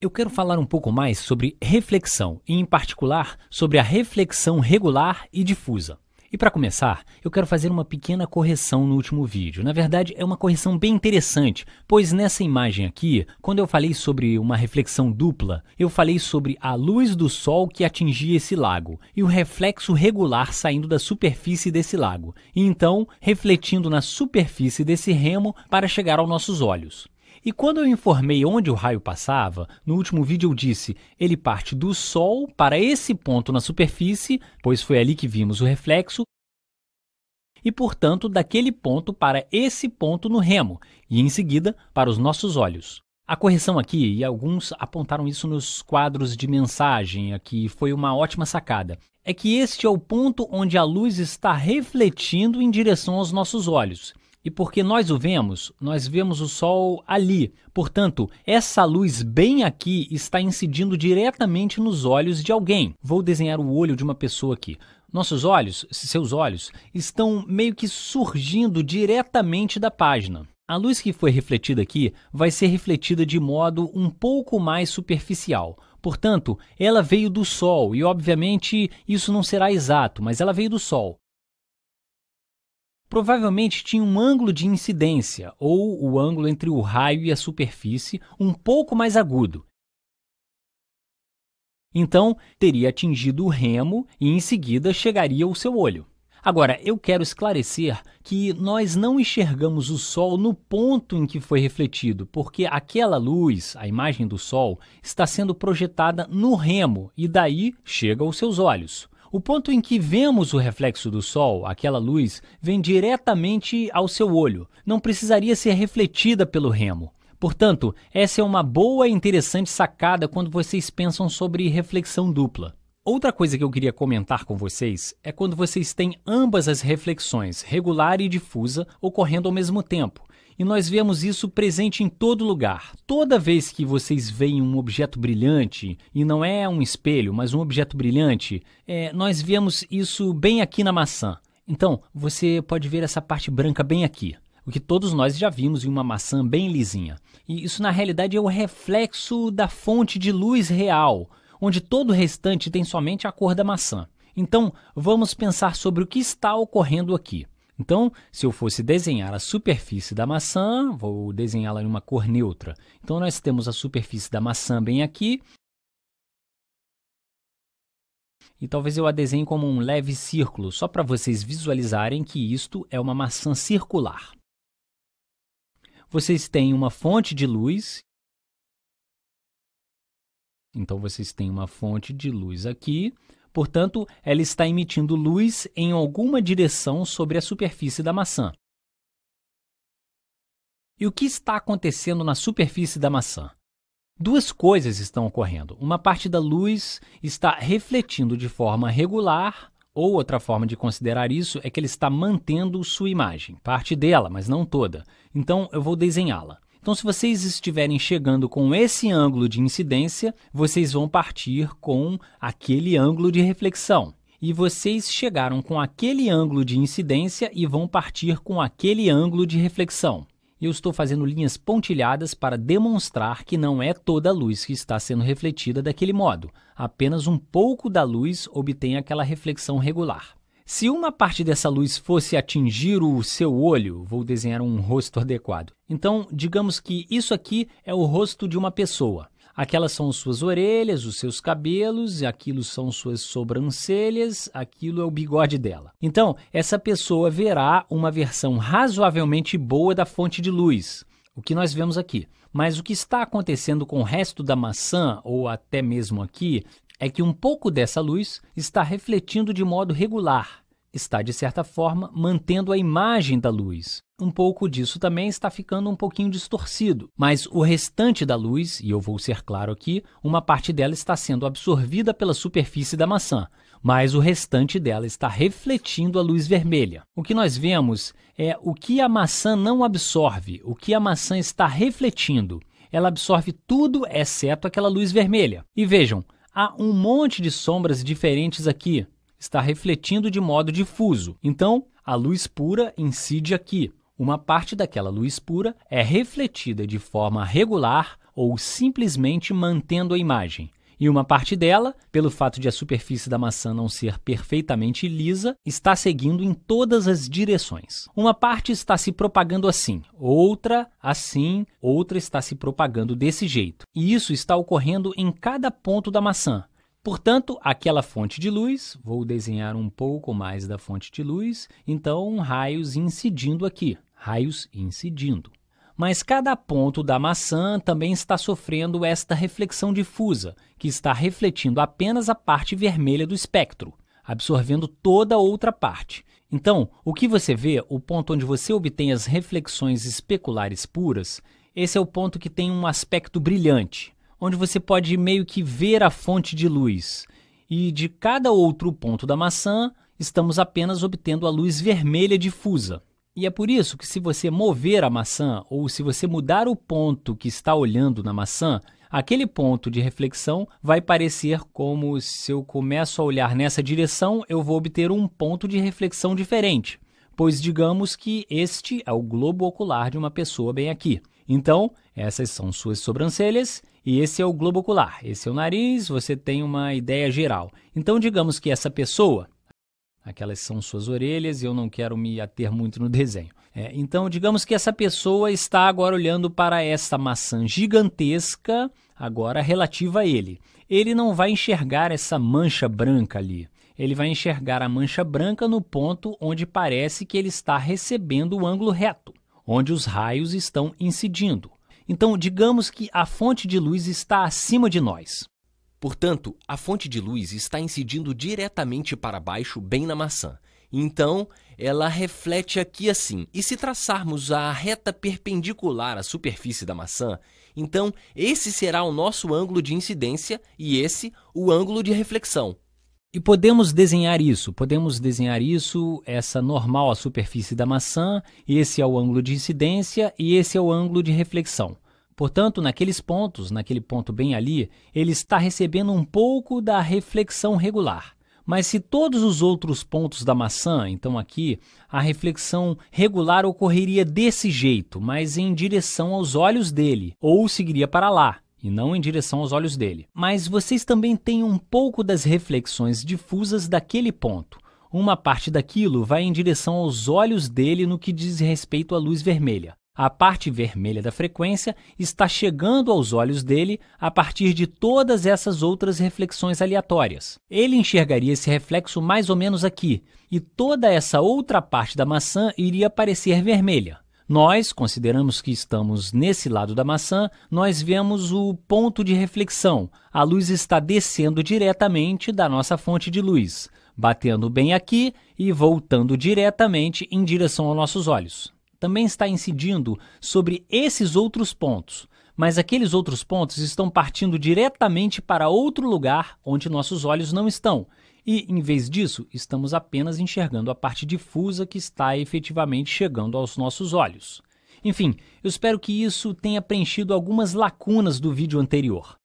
Eu quero falar um pouco mais sobre reflexão, e em particular sobre a reflexão regular e difusa. E para começar, eu quero fazer uma pequena correção no último vídeo. Na verdade, é uma correção bem interessante, pois nessa imagem aqui, quando eu falei sobre uma reflexão dupla, eu falei sobre a luz do sol que atingia esse lago e o reflexo regular saindo da superfície desse lago, e então refletindo na superfície desse remo para chegar aos nossos olhos. E quando eu informei onde o raio passava, no último vídeo eu disse, ele parte do Sol para esse ponto na superfície, pois foi ali que vimos o reflexo, e portanto daquele ponto para esse ponto no remo, e em seguida para os nossos olhos. A correção aqui, e alguns apontaram isso nos quadros de mensagem, aqui foi uma ótima sacada, é que este é o ponto onde a luz está refletindo em direção aos nossos olhos. E porque nós o vemos, nós vemos o Sol ali. Portanto, essa luz bem aqui está incidindo diretamente nos olhos de alguém. Vou desenhar o olho de uma pessoa aqui. Nossos olhos, seus olhos, estão meio que surgindo diretamente da página. A luz que foi refletida aqui vai ser refletida de modo um pouco mais superficial. Portanto, ela veio do Sol e, obviamente, isso não será exato, mas ela veio do Sol provavelmente tinha um ângulo de incidência, ou o ângulo entre o raio e a superfície, um pouco mais agudo. Então, teria atingido o remo e em seguida chegaria ao seu olho. Agora, eu quero esclarecer que nós não enxergamos o Sol no ponto em que foi refletido, porque aquela luz, a imagem do Sol, está sendo projetada no remo e daí chega aos seus olhos. O ponto em que vemos o reflexo do Sol, aquela luz, vem diretamente ao seu olho, não precisaria ser refletida pelo remo. Portanto, essa é uma boa e interessante sacada quando vocês pensam sobre reflexão dupla. Outra coisa que eu queria comentar com vocês é quando vocês têm ambas as reflexões, regular e difusa, ocorrendo ao mesmo tempo. E nós vemos isso presente em todo lugar. Toda vez que vocês veem um objeto brilhante, e não é um espelho, mas um objeto brilhante, é, nós vemos isso bem aqui na maçã. Então, você pode ver essa parte branca bem aqui o que todos nós já vimos em uma maçã bem lisinha. E isso na realidade é o reflexo da fonte de luz real, onde todo o restante tem somente a cor da maçã. Então, vamos pensar sobre o que está ocorrendo aqui. Então, se eu fosse desenhar a superfície da maçã, vou desenhá-la em uma cor neutra. Então, nós temos a superfície da maçã bem aqui. E talvez eu a desenhe como um leve círculo, só para vocês visualizarem que isto é uma maçã circular. Vocês têm uma fonte de luz. Então, vocês têm uma fonte de luz aqui. Portanto, ela está emitindo luz em alguma direção sobre a superfície da maçã. E o que está acontecendo na superfície da maçã? Duas coisas estão ocorrendo. Uma parte da luz está refletindo de forma regular, ou outra forma de considerar isso é que ele está mantendo sua imagem, parte dela, mas não toda. Então eu vou desenhá-la. Então, se vocês estiverem chegando com esse ângulo de incidência, vocês vão partir com aquele ângulo de reflexão. E vocês chegaram com aquele ângulo de incidência e vão partir com aquele ângulo de reflexão. Eu estou fazendo linhas pontilhadas para demonstrar que não é toda a luz que está sendo refletida daquele modo. Apenas um pouco da luz obtém aquela reflexão regular. Se uma parte dessa luz fosse atingir o seu olho, vou desenhar um rosto adequado. Então, digamos que isso aqui é o rosto de uma pessoa. Aquelas são suas orelhas, os seus cabelos, aquilo são suas sobrancelhas, aquilo é o bigode dela. Então, essa pessoa verá uma versão razoavelmente boa da fonte de luz, o que nós vemos aqui. Mas o que está acontecendo com o resto da maçã, ou até mesmo aqui, é que um pouco dessa luz está refletindo de modo regular, está, de certa forma, mantendo a imagem da luz. Um pouco disso também está ficando um pouquinho distorcido, mas o restante da luz, e eu vou ser claro aqui, uma parte dela está sendo absorvida pela superfície da maçã, mas o restante dela está refletindo a luz vermelha. O que nós vemos é o que a maçã não absorve, o que a maçã está refletindo. Ela absorve tudo exceto aquela luz vermelha. E vejam, há um monte de sombras diferentes aqui. Está refletindo de modo difuso. Então, a luz pura incide aqui. Uma parte daquela luz pura é refletida de forma regular, ou simplesmente mantendo a imagem. E uma parte dela, pelo fato de a superfície da maçã não ser perfeitamente lisa, está seguindo em todas as direções. Uma parte está se propagando assim, outra assim, outra está se propagando desse jeito. E isso está ocorrendo em cada ponto da maçã. Portanto, aquela fonte de luz, vou desenhar um pouco mais da fonte de luz, então raios incidindo aqui, raios incidindo mas cada ponto da maçã também está sofrendo esta reflexão difusa, que está refletindo apenas a parte vermelha do espectro, absorvendo toda a outra parte. Então, o que você vê, o ponto onde você obtém as reflexões especulares puras, esse é o ponto que tem um aspecto brilhante, onde você pode meio que ver a fonte de luz. E de cada outro ponto da maçã, estamos apenas obtendo a luz vermelha difusa. E é por isso que, se você mover a maçã ou se você mudar o ponto que está olhando na maçã, aquele ponto de reflexão vai parecer como se eu começo a olhar nessa direção, eu vou obter um ponto de reflexão diferente, pois digamos que este é o globo ocular de uma pessoa bem aqui. Então, essas são suas sobrancelhas e esse é o globo ocular. Esse é o nariz, você tem uma ideia geral. Então, digamos que essa pessoa Aquelas são suas orelhas e eu não quero me ater muito no desenho. É, então, digamos que essa pessoa está agora olhando para essa maçã gigantesca, agora relativa a ele. Ele não vai enxergar essa mancha branca ali. Ele vai enxergar a mancha branca no ponto onde parece que ele está recebendo o ângulo reto, onde os raios estão incidindo. Então, digamos que a fonte de luz está acima de nós. Portanto, a fonte de luz está incidindo diretamente para baixo, bem na maçã. Então, ela reflete aqui assim. E se traçarmos a reta perpendicular à superfície da maçã, então esse será o nosso ângulo de incidência e esse o ângulo de reflexão. E podemos desenhar isso, podemos desenhar isso, essa normal à superfície da maçã, esse é o ângulo de incidência e esse é o ângulo de reflexão. Portanto, naqueles pontos, naquele ponto bem ali, ele está recebendo um pouco da reflexão regular. Mas se todos os outros pontos da maçã, então aqui, a reflexão regular ocorreria desse jeito, mas em direção aos olhos dele, ou seguiria para lá, e não em direção aos olhos dele. Mas vocês também têm um pouco das reflexões difusas daquele ponto. Uma parte daquilo vai em direção aos olhos dele no que diz respeito à luz vermelha. A parte vermelha da frequência está chegando aos olhos dele a partir de todas essas outras reflexões aleatórias. Ele enxergaria esse reflexo mais ou menos aqui, e toda essa outra parte da maçã iria parecer vermelha. Nós consideramos que estamos nesse lado da maçã, nós vemos o ponto de reflexão. A luz está descendo diretamente da nossa fonte de luz, batendo bem aqui e voltando diretamente em direção aos nossos olhos também está incidindo sobre esses outros pontos, mas aqueles outros pontos estão partindo diretamente para outro lugar onde nossos olhos não estão. E, em vez disso, estamos apenas enxergando a parte difusa que está efetivamente chegando aos nossos olhos. Enfim, eu espero que isso tenha preenchido algumas lacunas do vídeo anterior.